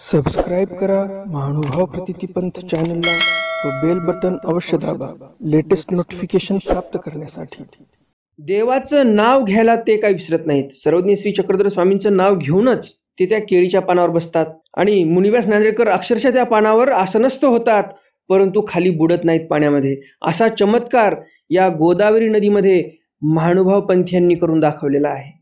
Subscribe करा महानुभाव प्रतितीपंथ चॅनलला व बेल बटन अवश्य दाबा लेटेस्ट नोटिफिकेशन प्राप्त करण्यासाठी. देवाचं नाव घ्यायला ते काही विसरत नाहीत. सर्वज्ञ श्री चक्रधर स्वामींचं नाव घेऊनच ते त्या केळीच्या पानावर बसतात आणि मुनिव्यास नांदेडकर अक्षरशः त्या पानावर आसनस्थ होतात परंतु खाली बुडत नाहीत पाण्यामध्ये. असा चमत्कार या गोदावरी नदीमध्ये महानुभाव पंथीयांनी करून दाखवलेला आहे.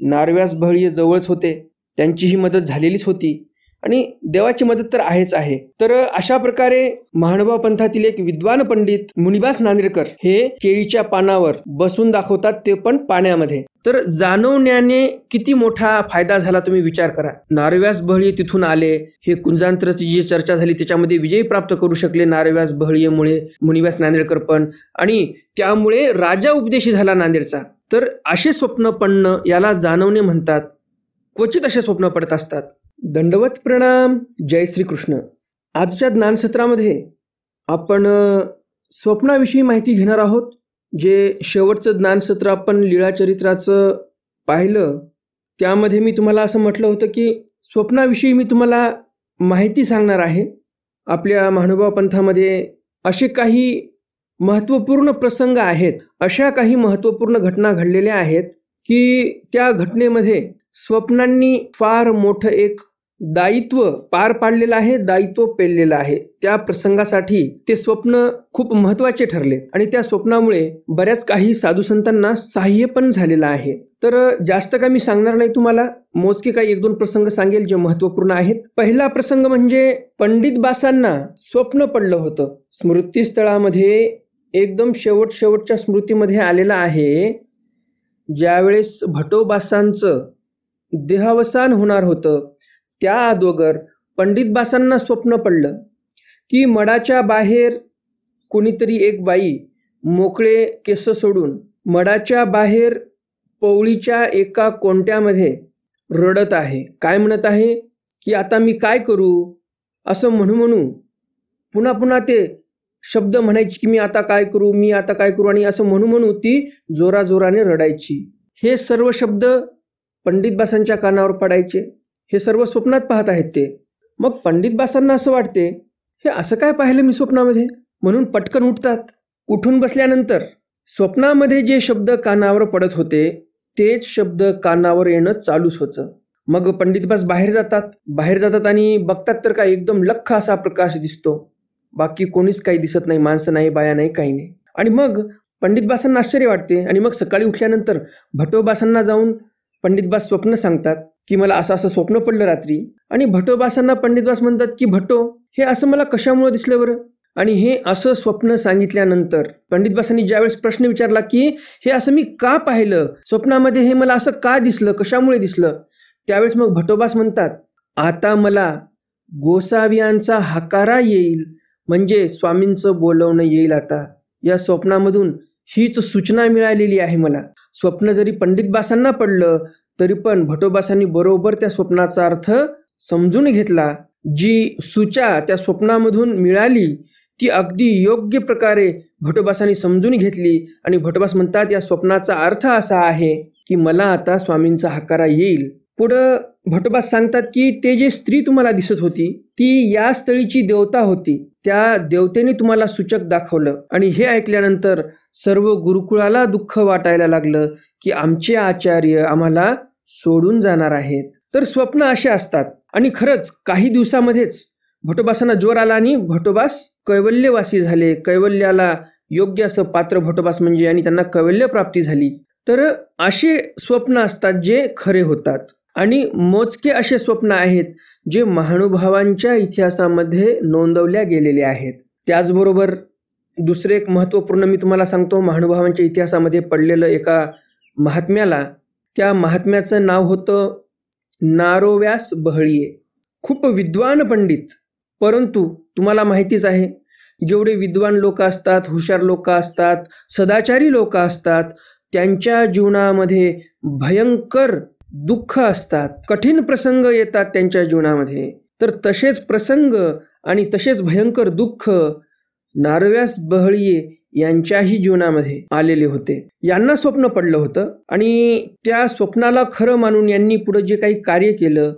नारव्यास बहळीय जवळच होते. त्यांची ही मदत झालेलीच होती. आणि देवाची मदत तर आहेच आहे. तर अशा प्रकारे महानुभाव पंथातील एक विद्वान पंडित मुनिबास नांदेडकर हे केळीच्या पानावर बसून दाखवतात ते पण पाण्यामध्ये. तर जाणवण्याने किती मोठा फायदा झाला तुम्ही विचार करा. नारव्यास बहळी तिथून आले हे कुंजांतरची जी चर्चा झाली त्याच्यामध्ये विजय प्राप्त करू शकले नारव्यास बहळीमुळे मुनिव्यास नांदेडकर पण. आणि त्यामुळे राजा उपदेशी झाला नांदेडचा. तर असे स्वप्न पडणं याला जाणवणे म्हणतात. क्वचित असे स्वप्न पडत असतात. दंडवत प्रणाम जय श्रीकृष्ण. आजच्या ज्ञानसत्रामध्ये आपण स्वप्नाविषयी माहिती घेणार आहोत जे शेवटचं ज्ञानसत्र आपण लीळाचरित्राचं पाहिलं त्यामध्ये मी तुम्हाला असं म्हटलं होतं की स्वप्नाविषयी मी तुम्हाला माहिती सांगणार आहे. आपल्या महानुभाव पंथामध्ये असे काही महत्त्वपूर्ण प्रसंग आहेत अशा काही महत्त्वपूर्ण घटना घडलेल्या आहेत की त्या घटनेमध्ये स्वप्नांनी फार मोठं एक दायित्व पार पाडलेलं आहे दायित्व पेललेलं आहे. त्या प्रसंगासाठी ते स्वप्न खूप महत्त्वाचे ठरले आणि त्या स्वप्नामुळे बऱ्याच काही साधू संतांना सहाय्य पण झालेलं आहे. तर जास्त काय मी सांगणार नाही तुम्हाला? मोजके काही एक दोन प्रसंग सांगेल जे महत्त्वपूर्ण आहेत. पहिला प्रसंग म्हणजे पंडित बासांना स्वप्न पडलं होतं. स्मृतीस्थळामध्ये एकदम शेवट शेवटच्या स्मृतीमध्ये आलेलं आहे. ज्यावेळेस भटोबासांचं देहावसान होणार होतं. त्या अगोदर पंडित बासांना स्वप्न पडलं की मडाच्या बाहेर कोणीतरी एक बाई मोकळे केस सोडून मडाच्या बाहेर पवळीच्या एका कोणत्यामध्ये रडत आहे. काय म्हणत आहे? की आता मी काय करू? असं म्हणू म्हणू पुन्हा पुन्हा ते शब्द म्हणायची की मी आता काय करू मी आता काय करू आणि असं म्हणू म्हणू ती जोराजोराने रडायची. हे सर्व शब्द पंडित बासांच्या कानावर पडायचे. हे सर्व स्वप्नात पाहत आहेत ते. मग पंडित बासांना असं वाटते हे असं काय पाहिलं मी स्वप्नामध्ये? म्हणून पटकन उठतात. उठून बसल्यानंतर स्वप्नामध्ये जे शब्द कानावर पडत होते तेच शब्द कानावर येणं चालूच होतं. मग पंडितबास बाहेर जातात. बाहेर जातात आणि बघतात तर काय एकदम लख्ख असा प्रकाश दिसतो. बाकी कोणीच काही दिसत नाही माणसं नाही बाया नाही काही नाही. आणि मग पंडितबासांना आश्चर्य वाटते आणि मग सकाळी उठल्यानंतर भटोबासांना जाऊन पंडितबास स्वप्न सांगतात की मला असं असं स्वप्न पडलं रात्री. आणि भटोबासांना पंडितबास म्हणतात की भटो हे असं मला कशामुळे दिसलं बरं? आणि हे असं स्वप्न सांगितल्यानंतर पंडितबासांनी ज्यावेळेस प्रश्न विचारला की हे असं मी का पाहिलं? स्वप्नामध्ये हे मला असं का दिसलं? कशामुळे दिसलं? त्यावेळेस मग भटोबास म्हणतात आता मला गोसावियांचा हकारा येईल. म्हणजे स्वामींचं बोलवणं येईल आता. या स्वप्नामधून हीच सूचना मिळालेली आहे मला. स्वप्न जरी पंडितबासांना पडलं तरी पण भटोबासांनी बरोबर त्या स्वप्नाचा अर्थ समजून घेतला. जी सूचा त्या स्वप्नामधून मिळाली ती अगदी योग्य प्रकारे भटोबासांनी समजून घेतली आणि भटोबास म्हणतात या स्वप्नाचा अर्थ असा आहे की मला आता स्वामींचा हकारा येईल. पुढं भटोबास सांगतात की ते जे स्त्री तुम्हाला दिसत होती ती या स्थळीची देवता होती. त्या देवतेने तुम्हाला सूचक दाखवलं आणि हे ऐकल्यानंतर सर्व गुरुकुळाला दुःख वाटायला लागलं की आमचे आचार्य आम्हाला सोडून जाणार आहेत. तर स्वप्न असे असतात आणि खरंच काही दिवसामध्येच भटोबासांना जोर आला आणि भटोबास कैवल्यवासी झाले. कैवल्याला योग्य असं पात्र भटोबास म्हणजे आणि त्यांना कैवल्य प्राप्ती झाली. तर असे स्वप्न असतात जे खरे होतात. आणि मोजके असे स्वप्न आहेत जे महानुभावांच्या इतिहासामध्ये नोंदवल्या गेलेले आहेत. त्याचबरोबर दुसरे एक महत्त्वपूर्ण मी तुम्हाला सांगतो महानुभावांच्या इतिहासामध्ये पडलेलं एका महात्म्याला. त्या महात्म्याचं नाव होतं नारोव्यास बहळीये. खूप विद्वान पंडित परंतु तुम्हाला माहितीच आहे जेवढे विद्वान लोक असतात हुशार लोक असतात सदाचारी लोक असतात त्यांच्या जीवनामध्ये भयंकर दुःख असतात कठीण प्रसंग येतात त्यांच्या जीवनामध्ये. तर तसेच प्रसंग आणि तसेच भयंकर दुःख नारव्यास बहळीये यांच्याही जीवनामध्ये आलेले होते. यांना स्वप्न पडलं होतं आणि त्या स्वप्नाला खरं मानून यांनी पुढे जे काही कार्य केलं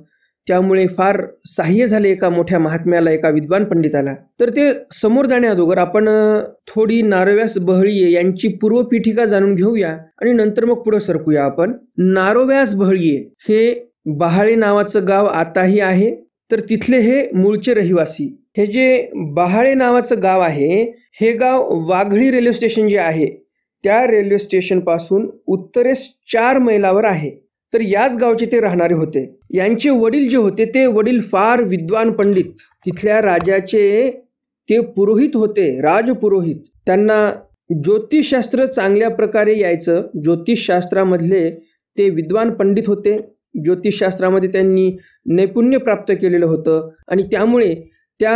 त्यामुळे फार सहाय्य झाले एका मोठ्या महात्म्याला एका विद्वान पंडिताला. तर ते समोर जाण्या अगोदर आपण थोडी नारोव्यास बहळीये यांची पूर्वपीठिका जाणून घेऊया आणि नंतर मग पुढे सरकूया आपण. नारोव्यास बहळीये हे बहाळे नावाचं गाव आताही आहे. तर तिथले हे मूळचे रहिवासी. हे जे बहाळे नावाचं गाव आहे हे गाव वाघळी रेल्वे स्टेशन जे आहे त्या रेल्वे स्टेशनपासून उत्तरेस चार मैलावर आहे. तर याच गावचे ते राहणारे होते. यांचे वडील जे होते ते वडील फार विद्वान पंडित. तिथल्या राजाचे ते पुरोहित होते राजपुरोहित. त्यांना ज्योतिषशास्त्र चांगल्या प्रकारे यायचं. ज्योतिषशास्त्रामधले ते विद्वान पंडित होते. ज्योतिषशास्त्रामध्ये त्यांनी नैपुण्य प्राप्त केलेलं होतं. आणि त्यामुळे त्या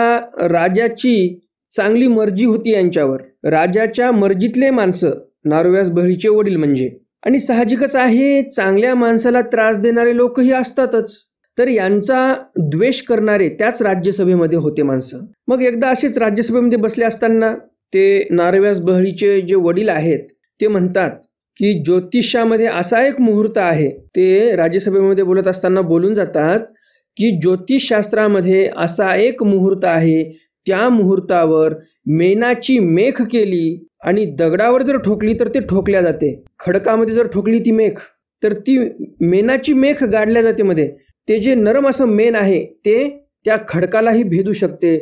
राजाची चांगली मर्जी होती यांच्यावर. राजाच्या मर्जीतले माणसं नारोव्यास बळीचे वडील म्हणजे. आणि साहजिकच आहे चांगल्या माणसाला त्रास देणारे लोकही असतातच. तर यांचा द्वेष करणारे त्याच राज्यसभेमध्ये होते माणसं. मग एकदा असेच राज्यसभेमध्ये बसले असताना ते नारव्यास बहळीचे जे वडील आहेत ते म्हणतात की ज्योतिषामध्ये असा एक मुहूर्त आहे. ते राज्यसभेमध्ये बोलत असताना बोलून जातात की ज्योतिषशास्त्रामध्ये असा एक मुहूर्त आहे. त्या मुहूर्तावर मेनाची मेख केली. आणि दगडावर जर ठोकली तर ते ठोकल्या जाते. खडकामध्ये जर ठोकली ती मेख तर ती मेनाची मेख गाडल्या जाते मध्ये. ते जे नरम असं मेन आहे ते त्या खडकालाही भेदू शकते.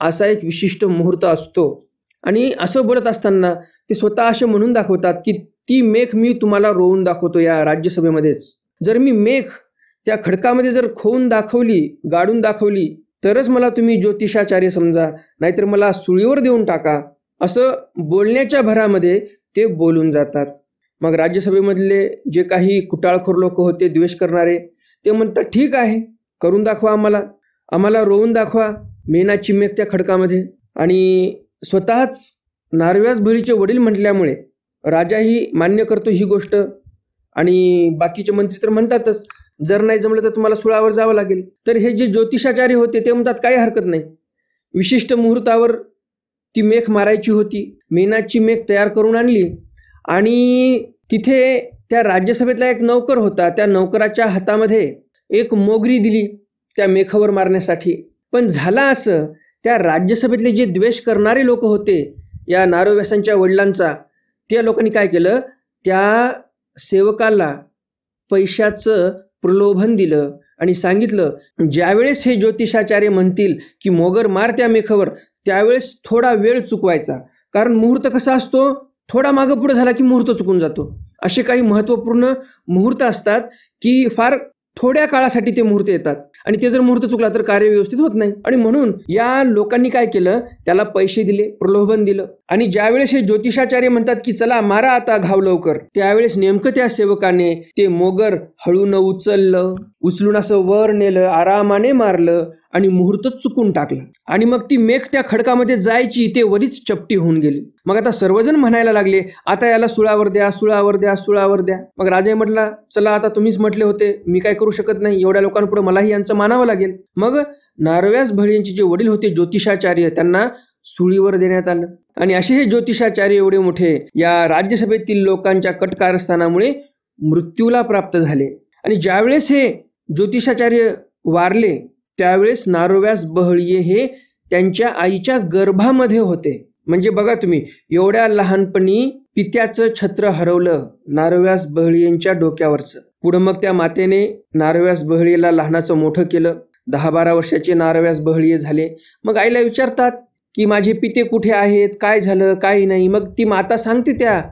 असा एक विशिष्ट मुहूर्त असतो. आणि असं बोलत असताना ते स्वतः असे म्हणून दाखवतात की ती मेख मी तुम्हाला रोवून दाखवतो या राज्यसभेमध्येच. जर मी मेख त्या खडकामध्ये जर खोवून दाखवली गाडून दाखवली तरच मला तुम्ही ज्योतिषाचार्य समजा नाहीतर मला सुळीवर देऊन टाका. असं बोलण्याच्या भरामध्ये ते बोलून जातात. मग राज्यसभेमधले जे काही कुटाळखोर लोक होते द्वेष करणारे ते म्हणतात ठीक आहे करून दाखवा आम्हाला. आम्हाला रोवून दाखवा मेनाची चिम्मेक त्या खडकामध्ये. आणि स्वतःच नारव्याज बळीचे वडील म्हटल्यामुळे राजाही मान्य करतो ही गोष्ट. आणि बाकीचे मंत्री तर म्हणतातच जर नाही जमलं तर तुम्हाला सुळावर जावं लागेल. तर हे जे ज्योतिषाचार्य होते ते म्हणतात काही हरकत नाही. विशिष्ट मुहूर्तावर ती मेख मारायची होती. मेनाची मेख तयार करून आणली. आणि तिथे त्या राज्यसभेतला एक नौकर होता. त्या नौकराच्या हातामध्ये एक मोगरी दिली त्या मेखावर मारण्यासाठी. पण झाला असं त्या राज्यसभेतले जे द्वेष करणारे लोक होते या नारोव्यासांच्या वडिलांचा त्या लोकांनी काय केलं? त्या सेवकाला पैशाचं प्रलोभन दिलं आणि सांगितलं ज्यावेळेस हे ज्योतिषाचार्य म्हणतील की मोगर मार त्या मेखावर त्यावेळेस थोडा वेळ चुकवायचा. कारण मुहूर्त कसा असतो? थोडा मागं पुढे झाला की मुहूर्त चुकून जातो. असे काही महत्त्वपूर्ण मुहूर्त असतात की फार थोड्या काळासाठी ते मुहूर्त येतात. आणि ते जर मुहूर्त चुकला तर कार्य व्यवस्थित होत नाही. आणि म्हणून या लोकांनी काय केलं? त्याला पैसे दिले प्रलोभन दिलं. आणि ज्यावेळेस हे ज्योतिषाचार्य म्हणतात की चला मारा आता घाव लवकर. त्यावेळेस नेमकं त्या सेवकाने ते मोगर हळून उचललं. उचलून असं वर नेलं आरामाने मारलं. आणि मुहूर्त चुकून टाकलं. आणि मग ती मेघ त्या खडकामध्ये जायची ते वरीच चपटी होऊन गेली. मग आता सर्वजण म्हणायला लागले आता याला सुळावर द्या सुळावर द्या सुळावर द्या. मग राजाही म्हटला चला आता तुम्हीच म्हटले होते मी काय करू शकत नाही एवढ्या लोकांपुढे मलाही यांचं मानावं लागेल. मग नारव्यास भळींचे जे वडील होते ज्योतिषाचार्य त्यांना सुळीवर देण्यात आलं. आणि असे हे ज्योतिषाचार्य एवढे मोठे या राज्यसभेतील लोकांच्या कटकारस्थानामुळे मृत्यूला प्राप्त झाले. आणि ज्यावेळेस हे ज्योतिषाचार्य वारले त्यावेळेस नारोव्यास बहळिये हे त्यांच्या आईच्या गर्भामध्ये होते. म्हणजे बघा तुम्ही एवढ्या लहानपणी पित्याचं छत्र हरवलं नारव्यास बहळीयांच्या डोक्यावरचं. पुढं मग त्या मातेने नारव्यास बहळीला लहानाचं मोठं केलं. दहा बारा वर्षाचे नारव्यास बहळीये झाले. मग आईला विचारतात की माझे पिते कुठे आहेत? काय झालं? काय नाही. मग ती माता सांगते त्या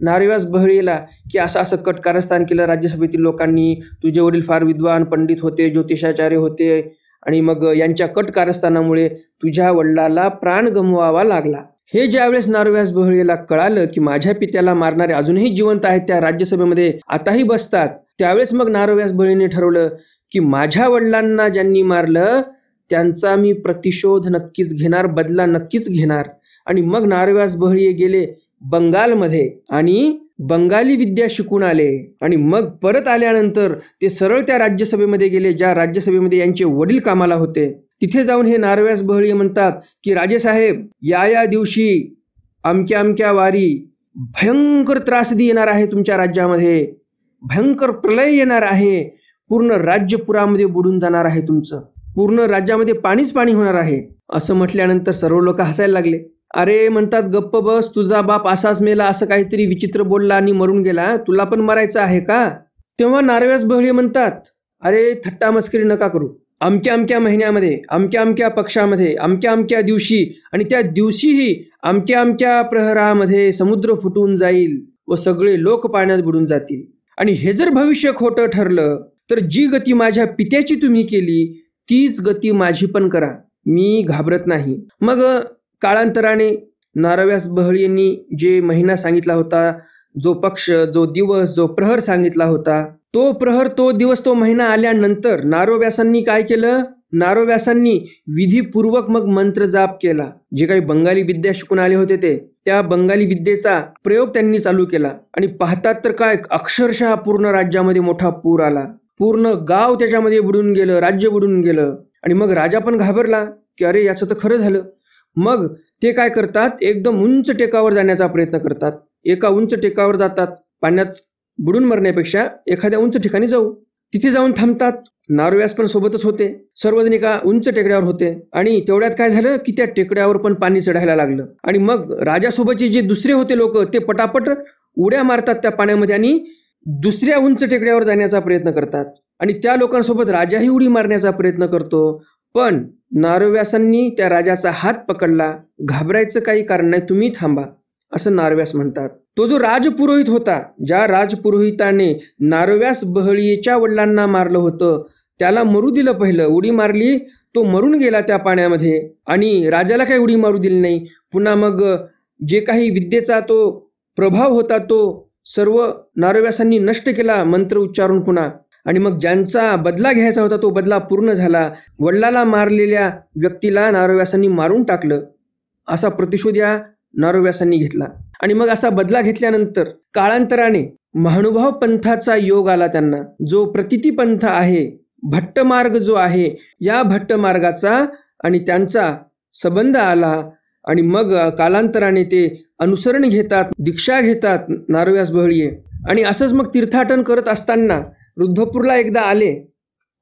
नारव्यास बहळीला की असं असं कट कारस्थान केलं राज्यसभेतील लोकांनी. तुझे वडील फार विद्वान पंडित होते ज्योतिषाचार्य होते. आणि मग यांच्या कट कारस्थानामुळे तुझ्या वडिलाला प्राण गमवावा लागला. हे ज्यावेळेस नारव्यास बहळीला कळालं की माझ्या पित्याला मारणारे अजूनही जिवंत आहेत त्या राज्यसभेमध्ये आताही बसतात त्यावेळेस मग नारव्यास बहळीने ठरवलं की माझ्या वडिलांना ज्यांनी मारलं त्यांचा मी प्रतिशोध नक्कीच घेणार बदला नक्कीच घेणार. आणि मग नारव्यास बहळीये गेले बंगालमध्ये आणि बंगाली विद्या शिकून आले आणि मग परत आल्यानंतर ते सरळ त्या राज्यसभेमध्ये गेले ज्या राज्यसभेमध्ये यांचे वडील कामाला होते. तिथे जाऊन हे नारव्यास बहळी म्हणतात की राजेसाहेब या या दिवशी अमक्या अमक्या वारी भयंकर त्रासदी येणार आहे तुमच्या राज्यामध्ये. भयंकर प्रलय येणार आहे. पूर्ण राज्य पुरामध्ये बुडून जाणार आहे तुमचं. पूर्ण राज्यामध्ये पाणीच पाणी होणार आहे. असं म्हटल्यानंतर सर्व लोक हसायला लागले. अरे म्हणतात गप्प बस तुझा बाप असाच मेला असं काहीतरी विचित्र बोलला आणि मरून गेला. तुला पण मरायचं आहे का? तेव्हा नारव्यास बहळे म्हणतात अरे थट्टा मस्करी नका करू. अमक्या अमक्या महिन्यामध्ये अमक्या अमक्या पक्षामध्ये अमक्या अमक्या दिवशी आणि त्या दिवशीही अमक्या अमक्या प्रहरामध्ये समुद्र फुटून जाईल व सगळे लोक पाण्यात बुडून जातील. आणि हे जर भविष्य खोटं ठरलं तर जी गती माझ्या पित्याची तुम्ही केली तीच गती माझी पण करा. मी घाबरत नाही. मग काळांतराने नारव्यास बहळ यांनी जे महिना सांगितला होता जो पक्ष जो दिवस जो प्रहर सांगितला होता तो प्रहर तो दिवस तो महिना आल्यानंतर नारोव्यासांनी काय केलं? नारोव्यासांनी विधीपूर्वक मग मंत्र जाप केला. जे काही बंगाली विद्या शिकून आले होते ते त्या बंगाली विद्येचा प्रयोग त्यांनी चालू केला. आणि पाहतात तर काय अक्षरशः पूर्ण राज्यामध्ये मोठा पूर आला. पूर्ण गाव त्याच्यामध्ये बुडून गेलं राज्य बुडून गेलं. आणि मग राजा पण घाबरला की अरे याचं तर खरं झालं. मग ते काय करतात? एकदम उंच टेकावर जाण्याचा प्रयत्न करतात. एका उंच टेकावर जातात. पाण्यात बुडून मरण्यापेक्षा एखाद्या उंच ठिकाणी जाऊ. तिथे जाऊन थांबतात. नारव्यास पण सोबतच होते. सर्वजण एका उंच टेकड्यावर होते. आणि तेवढ्यात काय झालं की त्या टेकड्यावर पण पाणी चढायला लागलं. आणि मग राजासोबतचे जे दुसरे होते लोक ते पटापट उड्या मारतात त्या पाण्यामध्ये आणि दुसऱ्या उंच टेकड्यावर जाण्याचा प्रयत्न करतात. आणि त्या लोकांसोबत राजाही उडी मारण्याचा प्रयत्न करतो. पण नारव्यासांनी त्या राजाचा हात पकडला. घाबरायचं काही कारण नाही तुम्ही थांबा असं नारव्यास म्हणतात. तो जो राजपुरोहित होता ज्या राजपुरोहिताने नारव्यास बहळीच्या वडिलांना मारलं होतं त्याला मरू दिलं पहिलं उडी मारली तो मरून गेला त्या पाण्यामध्ये. आणि राजाला काही उडी मारू दिली नाही. पुन्हा मग जे काही विद्येचा तो प्रभाव होता तो सर्व नारव्यासांनी नष्ट केला मंत्र उच्चारून पुन्हा आणि मग ज्यांचा बदला घ्यायचा होता तो बदला पूर्ण झाला. वडिलाला मारलेल्या व्यक्तीला नारव्यासांनी मारून टाकलं. असा प्रतिशोध या नारोव्यासांनी घेतला. आणि मग असा बदला घेतल्यानंतर काळांतराने महानुभाव पंथाचा योग आला त्यांना. जो प्रतिती पंथ आहे भट्ट मार्ग जो आहे या भट्ट मार्गाचा आणि त्यांचा संबंध आला. आणि मग कालांतराने ते अनुसरण घेतात दीक्षा घेतात नारोव्यास बहळीये आणि असंच मग तीर्थाटन करत असताना रुद्धपूरला एकदा आले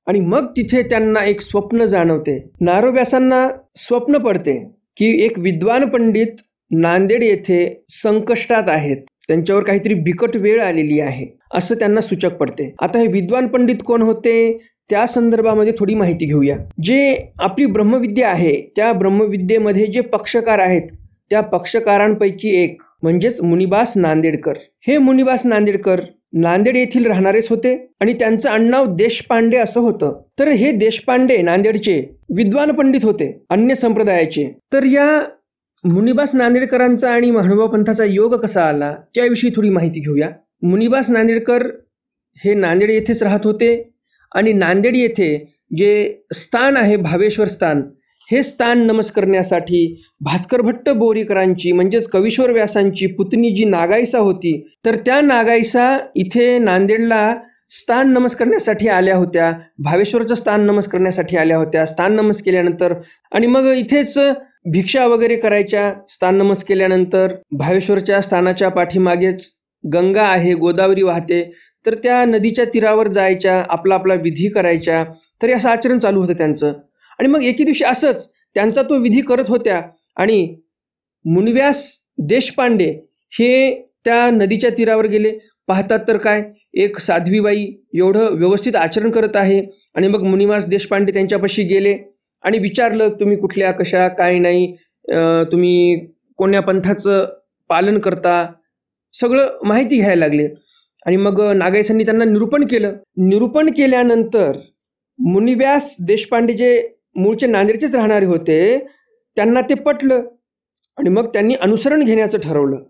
आणि मग तिथे त्यांना एक स्वप्न जाणवते. नारोव्यासांना स्वप्न पडते की एक विद्वान पंडित नांदेड येथे संकष्टात आहेत. त्यांच्यावर काहीतरी बिकट वेळ आलेली आहे असं त्यांना सूचक पडते. आता हे विद्वान पंडित कोण होते? त्या संदर्भामध्ये थोडी माहिती घेऊया. जे आपली ब्रह्मविद्या आहे त्या ब्रह्मविद्येमध्ये जे पक्षकार आहेत त्या पक्षकारांपैकी एक म्हणजेच मुनिबास नांदेडकर. हे मुनिबास नांदेडकर नांदेड येथील राहणारेच होते आणि त्यांचं आडनाव देशपांडे असं होतं. तर हे देशपांडे नांदेडचे विद्वान पंडित होते अन्य संप्रदायाचे. तर या मुनिबास नांदेडकरांचा आणि महानुभाव पंथाचा योग कसा आला त्याविषयी थोडी माहिती घेऊया. मुनिबास नांदेडकर हे नांदेड येथेच राहत होते आणि नांदेड येथे जे स्थान आहे भावेश्वर स्थान हे स्थान नमस करण्यासाठी भास्कर भट्ट बोरीकरांची म्हणजेच कविश्वर व्यासांची पुतणी जी नागाईसा होती तर त्या नागाईसा इथे नांदेडला स्थान नमस करण्यासाठी आल्या होत्या भावेश्वरचं स्थान नमस करण्यासाठी आल्या होत्या स्थान नमस केल्यानंतर आणि मग इथेच भिक्षा वगैरे करायच्या स्थान नमस केल्यानंतर भावेश्वरच्या स्थानाच्या पाठीमागेच गंगा आहे गोदावरी वाहते तर त्या नदीच्या तीरावर जायच्या आपला आपला विधी करायच्या तर असं आचरण चालू होतं त्यांचं. आणि मग एके दिवशी असंच त्यांचा तो विधी करत होत्या. आणि मुनिव्यास देशपांडे हे त्या नदीच्या तीरावर गेले. पाहतात तर काय? एक साध्वीबाई एवढं व्यवस्थित आचरण करत आहे. आणि मग मुनिवास देशपांडे त्यांच्यापाशी गेले आणि विचारलं तुम्ही कुठल्या कशा काय नाही? तुम्ही कोण्या पंथाचं पालन करता? सगळं माहिती घ्यायला लागले. आणि मग नागायसांनी त्यांना निरूपण केलं. निरूपण केल्यानंतर मुनिव्यास देशपांडे जे मूळचे नांदेडचेच राहणारे होते त्यांना ते पटलं. आणि मग त्यांनी अनुसरण घेण्याचं ठरवलं.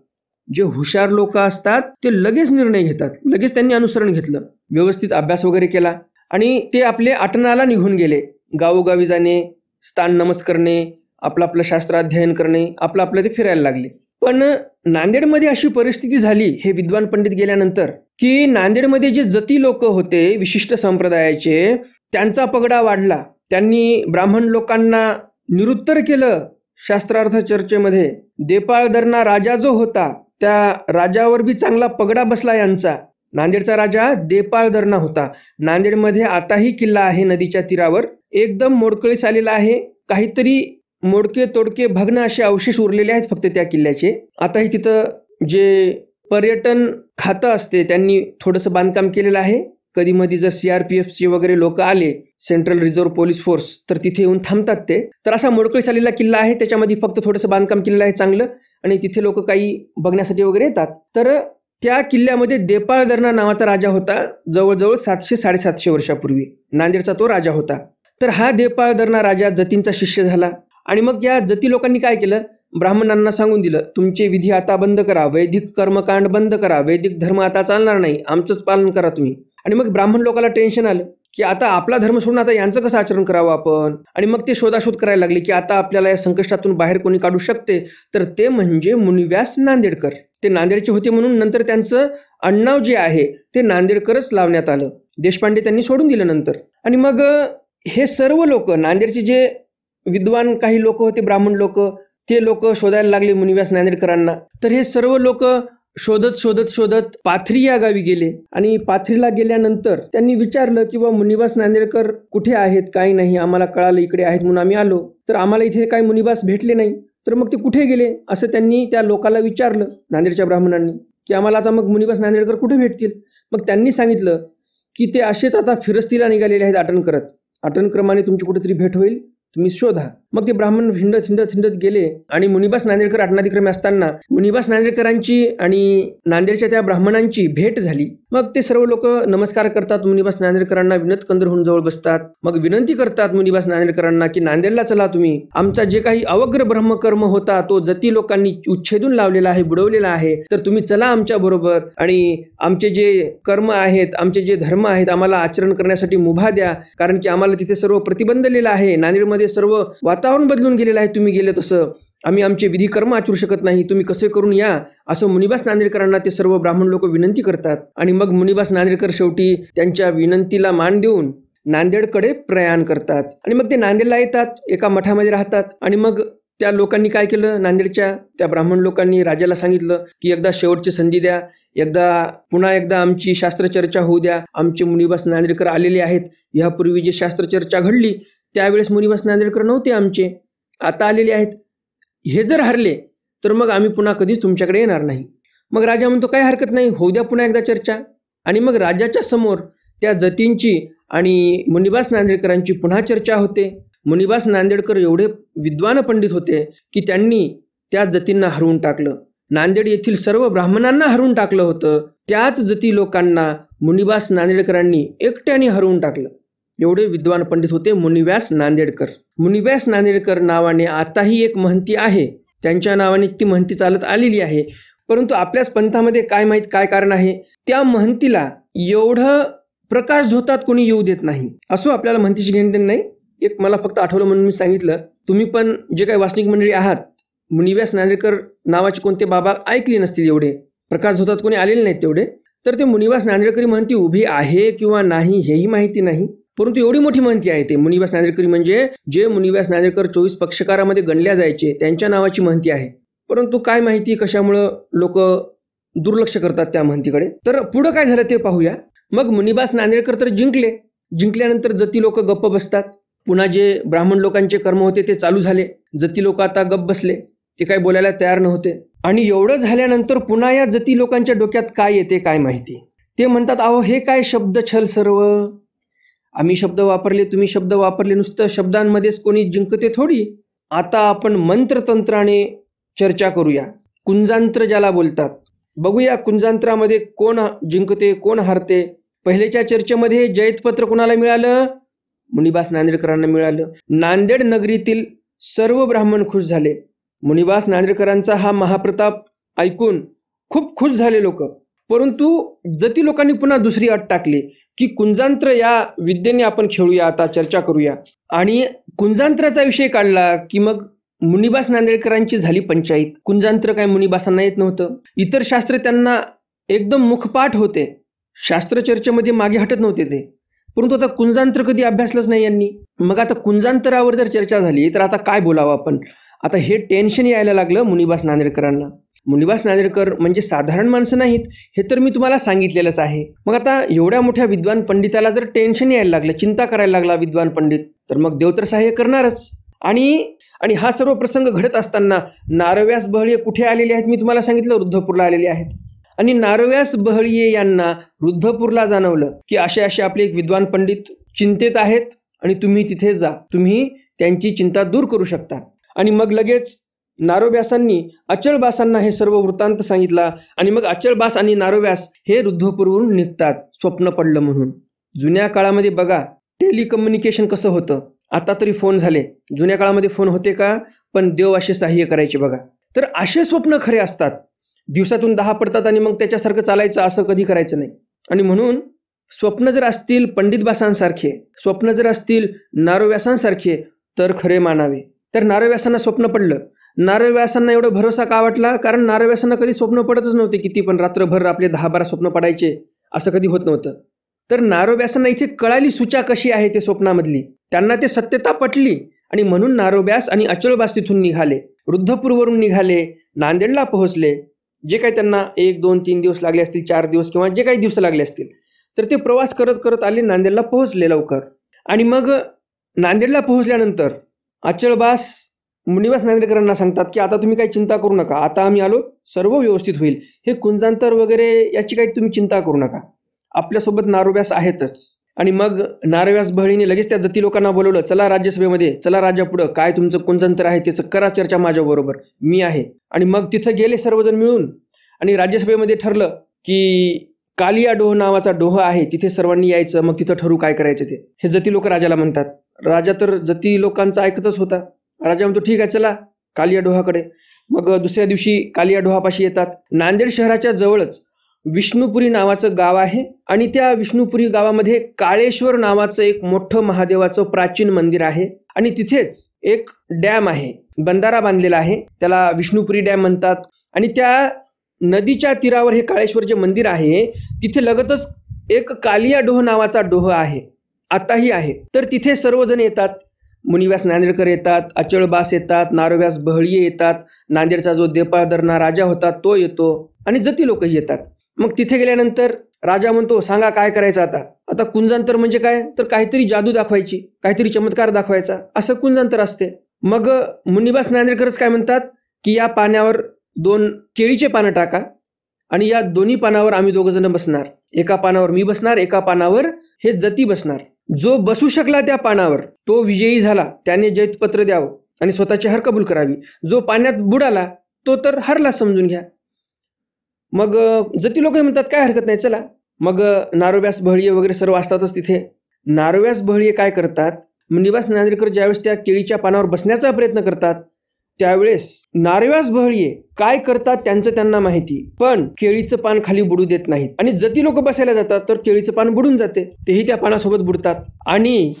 जे हुशार लोक असतात ते लगेच निर्णय घेतात. लगेच त्यांनी अनुसरण घेतलं. व्यवस्थित अभ्यास वगैरे केला. आणि ते आपले आटनाला निघून गेले. गावोगावी जाणे स्थान नमस करणे आपलं आपलं शास्त्र अध्ययन करणे आपलं आपलं ते फिरायला लागले. पण नांदेडमध्ये अशी परिस्थिती झाली हे विद्वान पंडित गेल्यानंतर की नांदेडमध्ये जे जती लोक होते विशिष्ट संप्रदायाचे त्यांचा पगडा वाढला. त्यांनी ब्राह्मण लोकांना निरुत्तर केलं शास्त्रार्थ चर्चेमध्ये. देपाळ राजा जो होता त्या राजावर बी चांगला पगडा बसला यांचा. नांदेडचा राजा देपाळदरना होता. नांदेडमध्ये आताही किल्ला आहे नदीच्या तीरावर. एकदम मोडकळीस आलेला आहे. काहीतरी मोडके तोडके भग्न असे अवशेष उरलेले आहेत फक्त त्या किल्ल्याचे. आताही तिथं जे पर्यटन खातं असते त्यांनी थोडंसं बांधकाम केलेलं आहे. कधी मधी जर सीआरपीएफचे वगैरे लोक आले सेंट्रल रिझर्व्ह पोलीस फोर्स तर तिथे येऊन थांबतात ते. तर असा मोडकळीस आलेला किल्ला आहे त्याच्यामध्ये फक्त थोडंसं बांधकाम केलेलं आहे चांगलं आणि तिथे लोक काही बघण्यासाठी वगैरे येतात. तर त्या किल्ल्यामध्ये देपाळ दरणा नावाचा राजा होता जवळजवळ सातशे साडेसातशे वर्षापूर्वी. नांदेडचा तो राजा होता. तर हा देपाळ दरणा राजा जतींचा शिष्य झाला. आणि मग या जती लोकांनी काय केलं? ब्राह्मणांना सांगून दिलं तुमचे विधी आता बंद करा वैदिक कर्मकांड बंद करा वैदिक धर्म आता चालणार नाही आमचंच पालन करा तुम्ही. आणि मग ब्राह्मण लोकांना टेन्शन आलं की आता आपला धर्म सोडून आता यांचं कसं आचरण करावं आपण? आणि मग ते शोधाशोध करायला लागले की आता आपल्याला या संकष्टातून बाहेर कोणी काढू शकते? तर ते म्हणजे मुनिव्यास नांदेडकर. ते नांदेडचे होते म्हणून नंतर त्यांचं अण्णाव जे आहे ते नांदेडकरच लावण्यात आलं. देशपांडे त्यांनी सोडून दिलं नंतर. आणि मग हे सर्व लोक नांदेडचे जे विद्वान काही लोक होते ब्राह्मण लोक ते लोक शोधायला लागले मुनिव्यास नांदेडकरांना. तर हे सर्व लोक शोधत शोधत शोधत पाथरी या गावी गेले. आणि पाथरीला गेल्यानंतर त्यांनी विचारलं की बा मुनिवास नांदेडकर कुठे आहेत? काही नाही? आम्हाला कळालं इकडे आहेत म्हणून आम्ही आलो. तर आम्हाला इथे काही मुनिवास भेटले नाही. तर मग ते कुठे गेले? असं त्यांनी त्या लोकाला विचारलं नांदेडच्या ब्राह्मणांनी की आम्हाला आता मग मुनिवास नांदेडकर कुठे भेटतील? मग त्यांनी सांगितलं की ते असेच आता फिरस्तीला निघालेले आहेत आटण करत आटणक्रमाने तुमची कुठेतरी भेट होईल. तुम्ही शोधा. मग ते ब्राह्मण हिंडत हिंडत हिंडत गेले आणि मुनिबास नांदेडकर आटनाधिक्रमे असताना मुनिबास नांदेडकरांची आणि नांदेडच्या त्या ब्राह्मणांची भेट झाली. मग ते सर्व लोक नमस्कार करतात मुनिबास नांदेडकरांना विनत कंदरहून होऊन जवळ बसतात. मग विनंती करतात मुनिबास नांदेडकरांना की नांदेडला चला तुम्ही. आमचा जे काही अवग्र ब्रह्मकर्म होता तो जती लोकांनी उच्छेदून लावलेला आहे बुडवलेला आहे तर तुम्ही चला आमच्या बरोबर आणि आमचे जे कर्म आहेत आमचे जे धर्म आहेत आम्हाला आचरण करण्यासाठी मुभा द्या. कारण की आम्हाला तिथे सर्व प्रतिबंधलेलं आहे. नांदेडमध्ये सर्व वातावरण बदलून गेलेलं आहे. तुम्ही गेले तसं. आम्ही आमचे विधी कर्म आचरू शकत नाही. तुम्ही कसे करून या? असं मुनिबास नांदेडकरांना ते सर्व ब्राह्मण लोक विनंती करतात. आणि मग मुनिबास नांदेडकर शेवटी त्यांच्या विनंतीला मान देऊन नांदेडकडे प्रयाण करतात. आणि मग ते नांदेडला येतात. एका मठामध्ये राहतात. आणि मग त्या लोकांनी काय केलं? नांदेडच्या त्या ब्राह्मण लोकांनी राजाला सांगितलं की एकदा शेवटची संधी द्या. एकदा पुन्हा एकदा आमची शास्त्रचर्चा होऊ द्या. आमचे मुनिबास नांदेडकर आलेले आहेत. यापूर्वी जी शास्त्रचर्चा घडली त्यावेळेस मुनिबास नांदेडकर नव्हते आमचे. आता आलेले आहेत. हे जर हरले तर मग आम्ही पुन्हा कधीच तुमच्याकडे येणार नाही. मग राजा म्हणतो काय हरकत नाही होऊ द्या पुन्हा एकदा चर्चा. आणि मग राजाच्या समोर त्या जतींची आणि मुनिबास नांदेडकरांची पुन्हा चर्चा होते. मुनिबास नांदेडकर एवढे विद्वान पंडित होते की त्यांनी त्या जतींना हरवून टाकलं. नांदेड येथील सर्व ब्राह्मणांना हरवून टाकलं होतं. त्याच जती लोकांना मुनिबास नांदेडकरांनी एकट्याने हरवून टाकलं. एवढे विद्वान पंडित होते मुनिव्यास नांदेडकर. मुनिव्यास नांदेडकर नावाने आताही एक महंती आहे. त्यांच्या नावाने ती महंती चालत आलेली आहे. परंतु आपल्याच पंथामध्ये काय माहीत काय कारण आहे? त्या महंतीला एवढं प्रकाश झोतात कोणी येऊ देत नाही. असो आपल्याला महंतीची घेणं नाही. एक मला फक्त आठवलं म्हणून मी सांगितलं. तुम्ही पण जे काही वासनिक मंडळी आहात मुनिव्यास नांदेडकर नावाचे कोणते बाबा ऐकले नसतील एवढे. प्रकाश झोतात कोणी आलेले नाहीत तेवढे. तर ते मुनिवास नांदेडकरी महंती उभी आहे किंवा नाही हेही माहिती नाही. परंतु एवढी मोठी महंती आहे ते. मुनिवास नांदेडकरी म्हणजे जे मुनिवास नांदेडकर चोवीस पक्षकारामध्ये गणल्या जायचे त्यांच्या नावाची महंती आहे. परंतु काय माहिती कशामुळं लोक दुर्लक्ष करतात त्या महंतीकडे? तर पुढं काय झालं ते पाहूया. मग मुनिबास नांदेडकर तर जिंकले. जिंकल्यानंतर जती लोक गप्प बसतात. पुन्हा जे ब्राह्मण लोकांचे कर्म होते ते चालू झाले. जती लोक आता गप्प बसले. ते काय बोलायला तयार नव्हते. आणि एवढं झाल्यानंतर पुन्हा या जती लोकांच्या डोक्यात काय येते काय माहिती? ते म्हणतात अहो हे काय शब्द छल सर्व? आम्ही शब्द वापरले तुम्ही शब्द वापरले नुसतं शब्दांमध्येच कोणी जिंकते थोडी. आता आपण मंत्रतंत्राने चर्चा करूया. कुंजांत्र ज्याला बोलतात. बघूया कुंजांत्रामध्ये कोण जिंकते कोण हारते. पहिलेच्या चर्चेमध्ये जयतपत्र कोणाला मिळालं? मुनिबास नांदेडकरांना मिळालं. नांदेड नगरीतील सर्व ब्राह्मण खुश झाले. मुनिबास नांदेडकरांचा हा महाप्रताप ऐकून खूप खुश झाले लोक. परंतु जती लोकांनी पुन्हा दुसरी अट टाकली की कुंजांत्र या विद्येने आपण खेळूया आता चर्चा करूया. आणि कुंजांत्राचा विषय काढला की मग मुनिबास नांदेडकरांची झाली पंचायत. कुंजांत्र काय मुनिबासांना येत नव्हतं. इतर शास्त्र त्यांना एकदम मुखपाठ होते. शास्त्र चर्चेमध्ये मागे हटत नव्हते ते. परंतु आता कुंजांत्र कधी अभ्यासलंच नाही यांनी. मग आता कुंजांतरावर जर चर्चा झाली तर आता काय बोलावं आपण? आता हे टेन्शन यायला लागलं मुनिबास नांदेडकरांना. मुनिवास नांदेडकर म्हणजे साधारण माणसं नाहीत हे तर मी तुम्हाला सांगितलेलंच आहे. मग आता एवढ्या मोठ्या विद्वान पंडिताला जर टेन्शन यायला लागलं चिंता करायला लागला विद्वान पंडित तर मग देव तर सहाय्य करणारच. आणि आणि हा सर्व प्रसंग घडत असताना नारव्यास बहळीये कुठे आलेले आहेत? मी तुम्हाला सांगितलं वृद्धपूरला आलेले आहेत. आणि नारव्यास बहळीये यांना वृद्धपूरला जाणवलं की असे असे आपले एक विद्वान पंडित चिंतेत आहेत आणि तुम्ही तिथे जा. तुम्ही त्यांची चिंता दूर करू शकता. आणि मग लगेच नारोव्यासांनी अचळबासांना हे सर्व वृत्तांत सांगितला आणि मग अचळबास आणि नारोव्यास हे रुद्धपूरवरून निघतात स्वप्न पडलं म्हणून. जुन्या काळामध्ये बघा टेलिकम्युनिकेशन कसं होतं? आता तरी फोन झाले. जुन्या काळामध्ये फोन होते का? पण देव असे सहाय्य करायचे बघा. तर असे स्वप्न खरे असतात. दिवसातून दहा पडतात आणि मग त्याच्यासारखं चालायचं असं कधी करायचं नाही. आणि म्हणून स्वप्न जर असतील पंडितबासांसारखे स्वप्न जर असतील नारोव्यासांसारखे तर खरे मानावे. तर नारोव्यासांना स्वप्न पडलं. नारव्यासांना एवढं भरोसा का वाटला? कारण नारव्यासांना कधी स्वप्न पडतच नव्हते किती पण रात्रभर आपले दहा बारा स्वप्न पडायचे असं कधी होत नव्हतं. तर नारोव्यासांना इथे कळाली सुचा कशी आहे ते स्वप्नामधली. त्यांना ते सत्यता पटली आणि म्हणून नारोब्यास आणि अचळबास तिथून निघाले. वृद्धपूरवरून निघाले नांदेडला पोहोचले. जे काही त्यांना एक दोन तीन दिवस लागले असतील चार दिवस किंवा जे काही दिवस लागले असतील तर ते प्रवास करत करत आले नांदेडला पोहोचले लवकर. आणि मग नांदेडला पोहोचल्यानंतर अचळबास मुनिवास नांदेकरांना सांगतात की आता तुम्ही काही चिंता करू नका आता आम्ही आलो सर्व व्यवस्थित होईल. हे कुंजांतर वगैरे याची काही तुम्ही चिंता करू नका. आपल्यासोबत नारोव्यास आहेतच. आणि मग नारोव्यास बहिणीने लगेच त्या जती लोकांना बोलवलं चला राज्यसभेमध्ये चला राजा पुढं काय तुमचं कुंजांतर आहे त्याचं करा चर्चा माझ्याबरोबर मी आहे. आणि मग तिथं गेले सर्वजण मिळून. आणि राज्यसभेमध्ये ठरलं की कालिया डोह नावाचा डोह आहे तिथे सर्वांनी यायचं मग तिथं ठरू काय करायचं ते. हे जती लोक राजाला म्हणतात. राजा तर जती लोकांचा ऐकतच होता. राजा म्हणतो ठीक आहे चला कालिया डोहाकडे. मग दुसऱ्या दिवशी कालिया डोहापाशी येतात. नांदेड शहराच्या जवळच विष्णुपुरी नावाचं गाव आहे आणि त्या विष्णुपुरी गावामध्ये काळेश्वर नावाचं एक मोठं महादेवाचं प्राचीन मंदिर आहे आणि तिथेच एक डॅम आहे बंधारा बांधलेला आहे. त्याला विष्णुपुरी डॅम म्हणतात आणि त्या नदीच्या तीरावर हे काळेश्वर जे मंदिर आहे तिथे लगतच एक कालिया डोह नावाचा डोह आहे आताही आहे. तर तिथे सर्वजण येतात मुनिव्यास नांदेडकर येतात अचळबास येतात नारोव्यास बहळी येतात नांदेडचा जो देपाळदरना राजा होता तो येतो आणि जती लोकही येतात. मग तिथे गेल्यानंतर राजा म्हणतो सांगा काय करायचं आता? आता कुंजांतर म्हणजे काय? तर काहीतरी जादू दाखवायची काहीतरी चमत्कार दाखवायचा. असं कुंजांतर असते. मग मुनिबास नांदेडकरच काय म्हणतात? की या पाण्यावर दोन केळीचे पानं टाका आणि या दोन्ही पानावर आम्ही दोघ जण बसणार. एका पानावर मी बसणार एका पानावर हे जती बसणार. जो बसू शकला त्या पानावर तो विजयी झाला त्याने जैतपत्र द्यावं आणि स्वतःची हर कबूल करावी. जो पाण्यात बुडाला तो तर हरला समजून घ्या. मग जती लोक म्हणतात काय हरकत नाही चला. मग नारोव्यास बहळीये वगैरे सर्व असतातच तिथे. नारोव्यास बहळीये काय करतात? निवास नांदेडकर ज्यावेळेस त्या केळीच्या पानावर बसण्याचा प्रयत्न करतात त्यावेळेस नारव्यास बहळीये. काय करतात त्यांचं त्यांना माहिती. पण केळीचं पान खाली बुडू देत नाहीत. आणि जती लोक बसायला जातात तर केळीचं पान बुडून जाते. तेही त्या पानासोबत बुडतात. आणि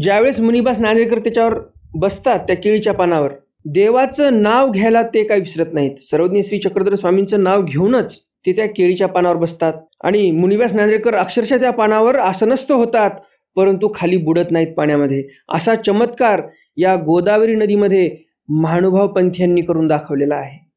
ज्यावेळेस मुनिबास नांदेकर त्याच्यावर बसतात त्या केळीच्या पानावर देवाचं नाव घ्यायला ते काय विसरत नाहीत. सर्वज्ञ श्री चक्रधर स्वामींचं नाव घेऊनच ते त्या केळीच्या पानावर बसतात. आणि मुनिबास नांदेकर अक्षरशः त्या पानावर आसनस्थ होतात परंतु खाली बुडत नाहीत पाण्यामध्ये. असा चमत्कार या गोदावरी नदीमध्ये महानुभाव पंथीयांनी करून दाखवलेला आहे.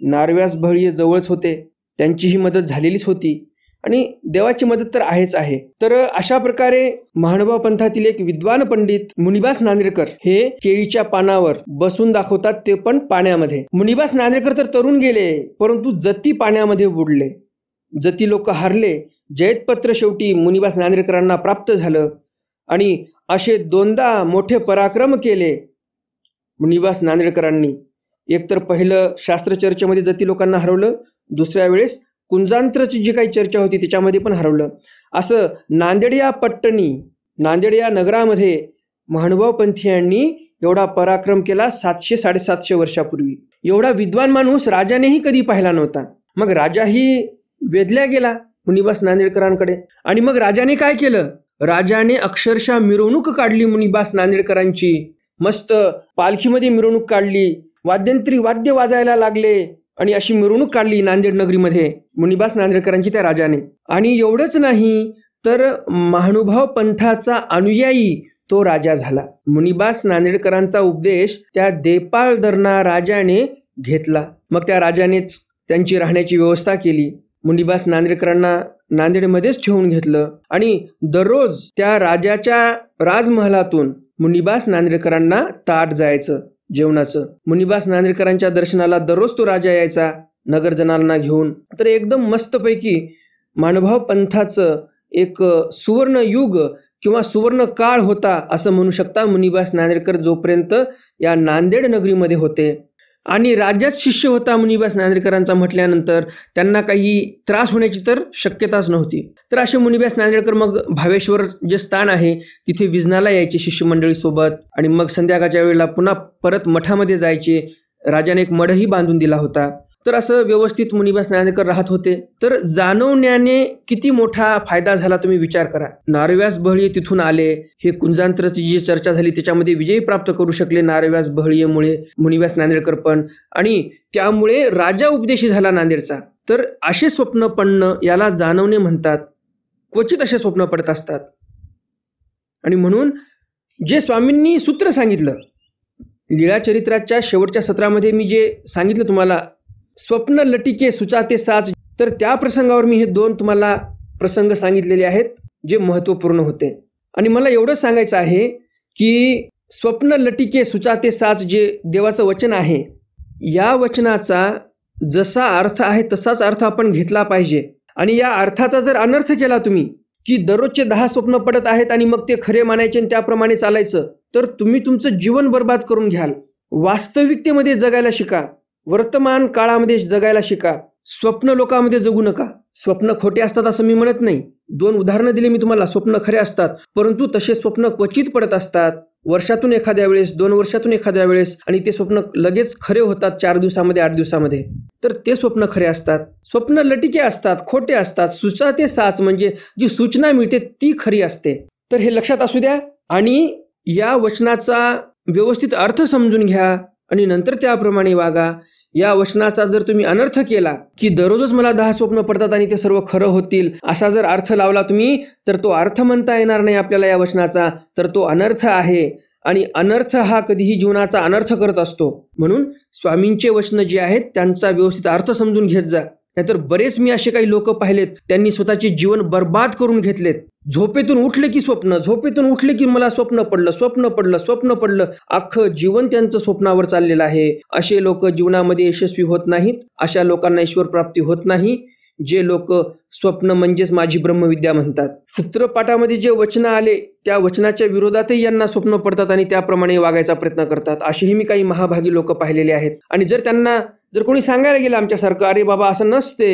नारव्यास भळीये जवळच होते. त्यांचीही मदत झालेलीच होती. आणि देवाची मदत तर आहेच आहे. तर अशा प्रकारे महानुभाव पंथातील एक विद्वान पंडित मुनिबास नांदेडकर हे केळीच्या पानावर बसून दाखवतात ते पण पाण्यामध्ये. मुनिबास नांदेडकर तर तरुण गेले परंतु जती पाण्यामध्ये बुडले. जती लोक हारले. जयतपत्र शेवटी मुनिबास नांदेडकरांना प्राप्त झालं. आणि असे दोनदा मोठे पराक्रम केले. मुनिबास नांदेडकरांनी. एकतर पहिलं शास्त्र चर्चेमध्ये जती लोकांना हरवलं दुसऱ्या वेळेस कुंजांत्रची जी काही चर्चा होती त्याच्यामध्ये पण हरवलं. असं नांदेड या पट्टणी नांदेड या नगरामध्ये महानुभाव पंथीयांनी एवढा पराक्रम केला सातशे साडेसातशे वर्षापूर्वी. एवढा विद्वान माणूस राजानेही कधी पाहिला नव्हता. मग राजाही वेधल्या गेला मुनिबास नांदेडकरांकडे. आणि मग राजाने काय केलं? राजाने अक्षरशः मिरवणूक काढली मुनिबास नांदेडकरांची. मस्त पालखीमध्ये मिरवणूक काढली वाद्यंत्री वाद्य वाजायला लागले आणि अशी मिरवणूक काढली नांदेड नगरीमध्ये मुनिबास नांदेडकरांची त्या राजाने. आणि एवढंच नाही तर महानुभाव पंथाचा अनुयायी तो राजा झाला. मुनिबास नांदेडकरांचा उपदेश त्या देपाळ दरणा राजाने घेतला. मग त्या राजानेच त्यांची राहण्याची व्यवस्था केली. मुनिबास नांदेडकरांना नांदेडमध्येच ठेवून घेतलं. आणि दररोज त्या राजाच्या राजमहालातून मुनिबास नांदेडकरांना ताट जायचं जेवणाचं. मुनिबास नांदेडकरांच्या दर्शनाला दररोज तो राजा यायचा नगरजनांना घेऊन. तर एकदम मस्तपैकी मानभाव पंथाचं एक सुवर्ण युग किंवा सुवर्ण काळ होता असं म्हणू शकता मुनिबास नांदेडकर जोपर्यंत या नांदेड नगरीमध्ये होते. आणि राज्यात शिष्य होता मुनिबास नांदेडकरांचा म्हटल्यानंतर त्यांना काही त्रास होण्याची तर शक्यताच नव्हती. तर असे मुनिबास नांदेडकर मग भावेश्वर जे स्थान आहे तिथे विजनाला यायचे शिष्यमंडळीसोबत आणि मग संध्याकाळच्या वेळेला पुन्हा परत मठामध्ये जायचे. राजाने एक मठही बांधून दिला होता. तर असं व्यवस्थित मुनिबास नांदेडकर राहत होते. तर जाणवण्याने किती मोठा फायदा झाला तुम्ही विचार करा. नारव्यास बहळी तिथून आले. हे कुंजांतरची जी चर्चा झाली त्याच्यामध्ये विजय प्राप्त करू शकले नारव्यास बहळीमुळे मुनिव्यास नांदेडकर पण. आणि त्यामुळे राजा उपदेशी झाला नांदेडचा. तर असे स्वप्न पडणं याला जाणवणे म्हणतात. क्वचित असे स्वप्न पडत असतात. आणि म्हणून जे स्वामींनी सूत्र सांगितलं लीळा चरित्राच्या शेवटच्या सत्रामध्ये मी जे सांगितलं तुम्हाला स्वप्न लटिके सुचाते साच तर त्या प्रसंगावर मी हे दोन तुम्हाला प्रसंग सांगितलेले आहेत जे महत्त्वपूर्ण होते. आणि मला एवढं सांगायचं आहे की स्वप्न लटिके सुचाते साच जे देवाचं वचन आहे या वचनाचा जसा अर्थ आहे तसाच अर्थ आपण घेतला पाहिजे. आणि या अर्थाचा जर अनर्थ केला तुम्ही की दररोजचे दहा स्वप्न पडत आहेत आणि मग ते खरे मानायचे आणि त्याप्रमाणे चालायचं तर तुम्ही तुमचं जीवन बर्बाद करून घ्याल. वास्तविकतेमध्ये जगायला शिका. वर्तमान काळामध्ये जगायला शिका. स्वप्न लोकांमध्ये जगू नका. स्वप्न खोटे असतात असं मी म्हणत नाही. दोन उदाहरणं दिली मी तुम्हाला. स्वप्न खरे असतात. परंतु तसे स्वप्न क्वचित पडत असतात. वर्षातून एखाद्या वेळेस दोन वर्षातून एखाद्या वेळेस आणि ते स्वप्न लगेच खरे होतात चार दिवसामध्ये आठ दिवसामध्ये. तर ते स्वप्न खरे असतात. स्वप्न लटिके असतात खोटे असतात. सुचा ते साच म्हणजे जी सूचना मिळते ती खरी असते. तर हे लक्षात असू द्या. आणि या वचनाचा व्यवस्थित अर्थ समजून घ्या आणि नंतर त्याप्रमाणे वागा. या वचनाचा जर तुम्ही अनर्थ केला की दररोजच मला दहा स्वप्न पडतात आणि ते सर्व खरं होतील असा जर अर्थ लावला तुम्ही तर तो अर्थ म्हणता येणार नाही आपल्याला या वचनाचा तर तो अनर्थ आहे. आणि अनर्थ हा कधीही जीवनाचा अनर्थ करत असतो. म्हणून स्वामींचे वचन जे आहेत त्यांचा व्यवस्थित अर्थ समजून घेत जा. नाहीतर बरेच मी असे काही लोक पाहिलेत त्यांनी स्वतःचे जीवन बर्बाद करून घेतलेत. झोपेतून उठले की स्वप्न झोपेतून उठले की मला स्वप्न पडलं स्वप्न पडलं स्वप्न पडलं अख्खं जीवन त्यांचं स्वप्नावर चाललेलं आहे. असे लोक जीवनामध्ये यशस्वी होत नाहीत अशा लोकांना ईश्वर प्राप्ती होत नाही. जे लोक स्वप्न म्हणजेच माझी ब्रह्मविद्या म्हणतात. सूत्रपाठामध्ये जे वचन आले त्या वचनाच्या विरोधातही यांना स्वप्न पडतात आणि त्याप्रमाणे वागायचा प्रयत्न करतात. असेही मी काही महाभागी लोक पाहिलेले आहेत. आणि जर त्यांना जर कोणी सांगायला गेलं आमच्यासारखं अरे बाबा असं नसते.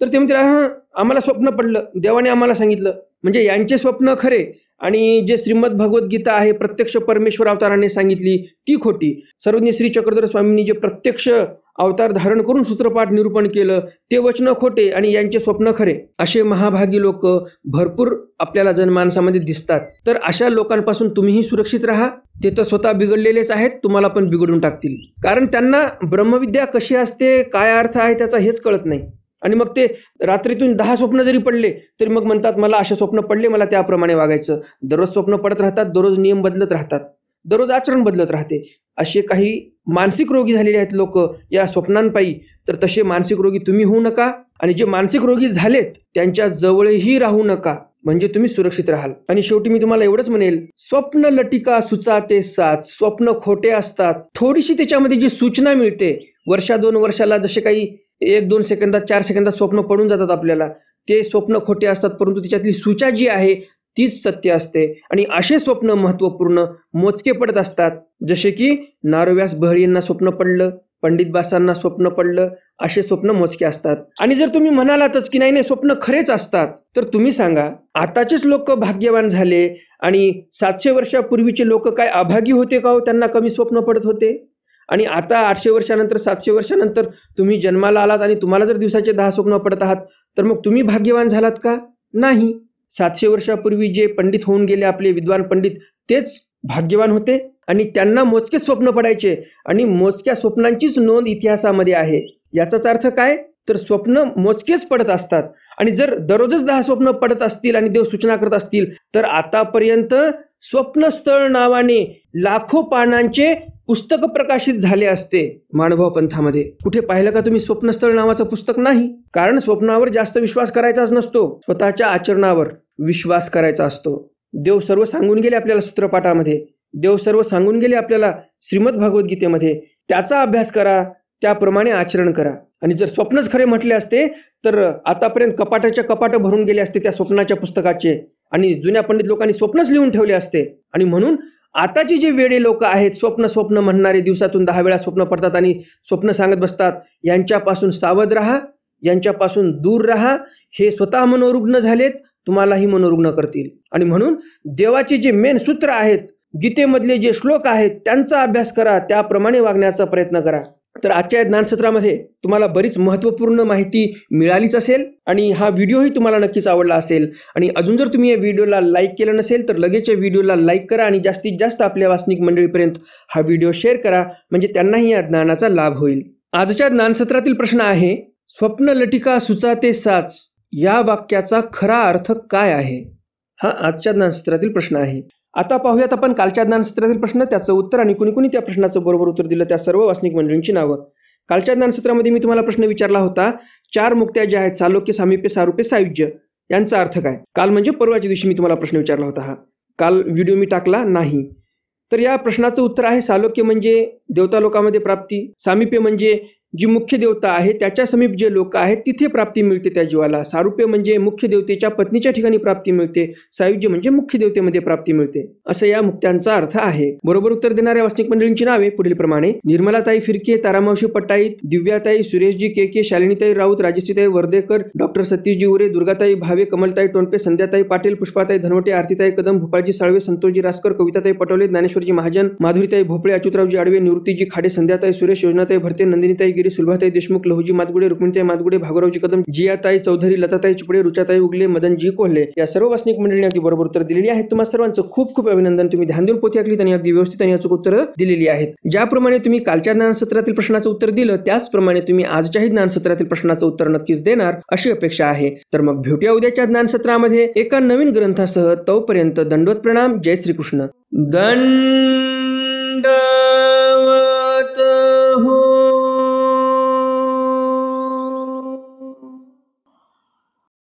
तर ते म्हणतील हा आम्हाला स्वप्न पडलं. देवाने आम्हाला सांगितलं. म्हणजे यांचे स्वप्न खरे. आणि जे श्रीमद भगवद्गीता आहे प्रत्यक्ष परमेश्वर अवताराने सांगितली ती खोटी. सर्वज्ञ श्री चक्रधर स्वामींनी जे प्रत्यक्ष अवतार धारण करून सूत्रपाठ निरूपण केलं ते वचन खोटे आणि यांचे स्वप्न खरे असे महाभागी लोक भरपूर आपल्याला जनमानसामध्ये दिसतात. तर अशा लोकांपासून तुम्हीही सुरक्षित राहा. ते तर स्वतः बिघडलेलेच आहेत तुम्हाला पण बिघडून टाकतील. कारण त्यांना ब्रह्मविद्या कशी असते काय अर्थ आहे त्याचा हेच कळत नाही. आणि मग ते रात्रीतून दहा स्वप्न जरी पडले तरी मग म्हणतात मला असे स्वप्न पडले मला त्याप्रमाणे वागायचं. दररोज स्वप्न पडत राहतात दररोज नियम बदलत राहतात. दररोज आचरण बदलत राहते. असे काही मानसिक रोगी झालेले आहेत लोक या स्वप्नांपायी. तर तसे मानसिक रोगी तुम्ही होऊ नका आणि जे मानसिक रोगी झालेत त्यांच्या जवळही राहू नका. म्हणजे तुम्ही सुरक्षित राहाल. आणि शेवटी मी तुम्हाला एवढंच म्हणेल स्वप्न लटिका सुचाते सात स्वप्न खोटे असतात. थोडीशी त्याच्यामध्ये जी सूचना मिळते वर्षा दोन वर्षाला जसे काही एक दोन सेकंदात चार सेकंदात स्वप्न पडून जातात आपल्याला ते स्वप्न खोटे असतात परंतु त्याच्यातली सूचा जी आहे तीच सत्य असते. आणि असे स्वप्न महत्त्वपूर्ण मोजके पडत असतात. जसे की नारोव्यास यांना स्वप्न पडलं पंडित बासांना स्वप्न पडलं असे स्वप्न मोजके असतात. आणि जर तुम्ही म्हणालातच की नाही नाही स्वप्न खरेच असतात तर तुम्ही सांगा आताचेच लोक भाग्यवान झाले आणि सातशे वर्षापूर्वीचे लोक काय अभागी होते का हो? त्यांना कमी स्वप्न पडत होते? आणि आता आठशे वर्षानंतर सातशे वर्षानंतर तुम्ही जन्माला आलात आणि तुम्हाला जर दिवसाचे दहा स्वप्न पडत आहात तर मग तुम्ही भाग्यवान झालात का? नाही. सातशे वर्षापूर्वी जे पंडित होऊन गेले आपले विद्वान पंडित तेच भाग्यवान होते आणि त्यांना मोजके स्वप्न पडायचे आणि मोजक्या स्वप्नांचीच नोंद इतिहासामध्ये आहे. याचाच अर्थ काय? तर स्वप्न मोजकेच पडत असतात आणि जर दररोजच दहा स्वप्न पडत असतील आणि देव सूचना करत असतील तर आतापर्यंत स्वप्नस्थळ नावाने लाखो पानांचे पुस्तक प्रकाशित झाले असते माणभाव पंथामध्ये. कुठे पाहिलं का तुम्ही स्वप्नस्थळ नावाचं पुस्तक नाही? कारण स्वप्नावर जास्त विश्वास करायचाच नसतो. स्वतःच्या आचरणावर विश्वास करायचा असतो. देव सर्व सांगून गेले आपल्याला सूत्रपाठामध्ये. देव सर्व सांगून गेले आपल्याला श्रीमद भगवद्गीतेमध्ये त्याचा अभ्यास करा त्याप्रमाणे आचरण करा. आणि जर स्वप्नच खरे म्हटले असते तर आतापर्यंत कपाटाच्या कपाट भरून गेले असते त्या स्वप्नाच्या पुस्तकाचे. आणि जुन्या पंडित लोकांनी स्वप्नच लिहून ठेवले असते. आणि म्हणून आताची जी वेडे लोक आहेत स्वप्न स्वप्न म्हणणारे दिवसातून दहा वेळा स्वप्न पडतात आणि स्वप्न सांगत बसतात यांच्यापासून सावध राहा यांच्यापासून दूर राहा. हे स्वतः मनोरुग्ण झालेत तुम्हालाही मनोरुग्ण करतील. आणि म्हणून देवाचे जे मेन सूत्र आहेत गीतेमधले जे श्लोक आहेत त्यांचा अभ्यास करा त्याप्रमाणे वागण्याचा प्रयत्न करा. तर आजच्या ज्ञानसत्रामध्ये तुम्हाला बरीच महत्त्वपूर्ण माहिती मिळालीच असेल आणि हा व्हिडिओही तुम्हाला नक्कीच आवडला असेल. आणि अजून जर तुम्ही या व्हिडिओला लाईक केलं नसेल तर लगेच या व्हिडिओला लाईक करा आणि जास्तीत जास्त आपल्या वासनिक मंडळीपर्यंत हा व्हिडिओ शेअर करा. म्हणजे त्यांनाही या ज्ञानाचा लाभ होईल. आजच्या ज्ञानसत्रातील प्रश्न आहे स्वप्न लटिका सुचाते साच या वाक्याचा खरा अर्थ काय आहे? हा आजच्या ज्ञानसत्रातील प्रश्न आहे. आता पाहूयात आपण कालच्या ज्ञानसत्रातील प्रश्न त्याचं उत्तर आणि कुणी कुणी त्या प्रश्नाचं बरोबर उत्तर दिलं त्या सर्व वासनिक मंडळींची नावं. कालच्या ज्ञानसत्रामध्ये मी तुम्हाला प्रश्न विचारला होता चार मुक्त्या ज्या आहेत सालोक्य सामिप्य सारुप्य सायुज्य यांचा अर्थ काय? काल म्हणजे परवाच्या दिवशी मी तुम्हाला प्रश्न विचारला होता हा. काल व्हिडिओ मी टाकला नाही. तर या प्रश्नाचं उत्तर आहे सालोक्य म्हणजे देवता लोकामध्ये प्राप्ती सामिप्य म्हणजे जी मुख्य देवता आहे त्याच्या समीप जे लोक आहेत तिथे प्राप्ती मिळते त्या जीवाला. सारुप्य म्हणजे मुख्य देवतेच्या पत्नीच्या ठिकाणी प्राप्ती मिळते. सायुज्य म्हणजे मुख्य देवतेमध्ये प्राप्ती मिळते. असं या मुक्त्यांचा अर्थ आहे. बरोबर उत्तर देणाऱ्या वास्तविक मंडळींची नावे पुढील प्रमाणे. निर्मलाताई फिरके तारामावशी पट्टाईत दिव्याताई सुरेशजी के के शालिनीताई राऊत राजश्रीताई वर्धेकर डॉक्टर सतीजी उरे दुर्गाताई भावे कमलताई टोणपे संध्याताई पाटील पुष्पाताई धनवटे आरतीताई कदम भोपाळजी साळवे संतोषजी रासकर कविताताई पटोले ज्ञानेश्वरजी महाजन माधुरीताई भोपळे अच्युतरावजी आडवे निवृत्तीजी खाडे संध्याताई सुरेश योजनाताई भरते नंदिनीताई गिरी सुलभाताई देशमुख लहुजी मातगुडे रुक्मिणीताई मातगुडे भागवरावजी कदम जियाताई चौधरी लताताई चिपडे रुचाताई उगले मदनजी कोल्हे या सर्व वासनिक मंडळींनी अगदी बरोबर उत्तर दिलेली आहेत. तुम्हाला सर्वांचं खूप खूप अभिनंदन. तुम्ही ध्यान देऊन पोथी ऐकली आणि अगदी व्यवस्थित आणि अचूक उत्तर दिलेली आहेत. ज्याप्रमाणे तुम्ही कालच्या ज्ञानसत्रातील प्रश्नाचं उत्तर दिलं त्याचप्रमाणे तुम्ही आजच्याही ज्ञानसत्रातील प्रश्नाचं उत्तर नक्कीच देणार अशी अपेक्षा आहे. तर मग भेटूया उद्याच्या ज्ञानसत्रामध्ये एका नवीन ग्रंथासह तोपर्यंत दंडवत प्रणाम. जय श्रीकृष्ण. दंड